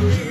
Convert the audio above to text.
you.